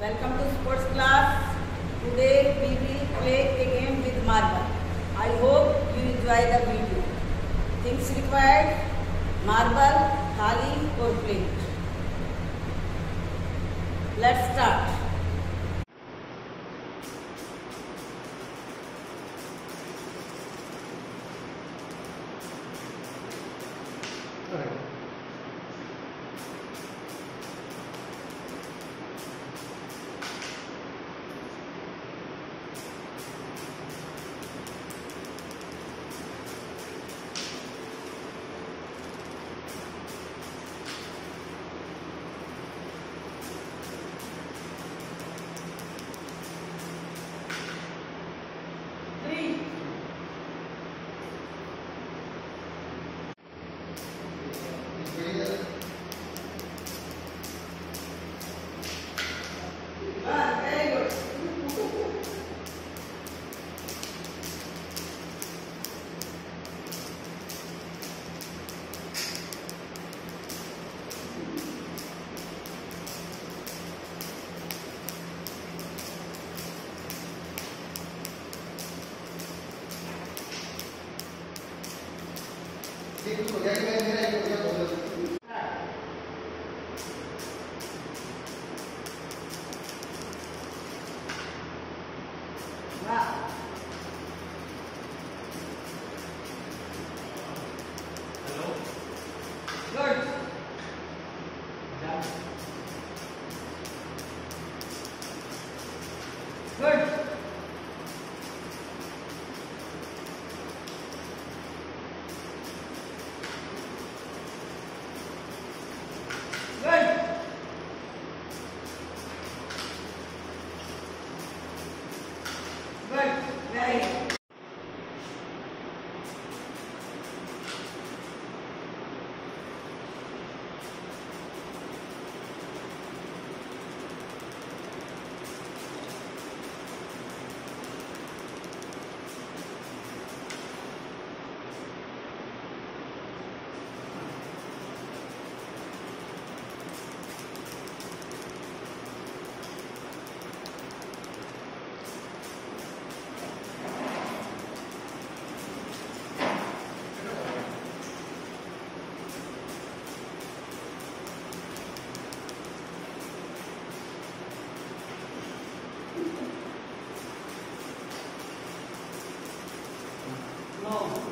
Welcome to sports class. Today we will play a game with marble. I hope you enjoy the video. Things required: marble, thali or plate. Let's start. Three. Sim, porque aí vai ver a faith. 어.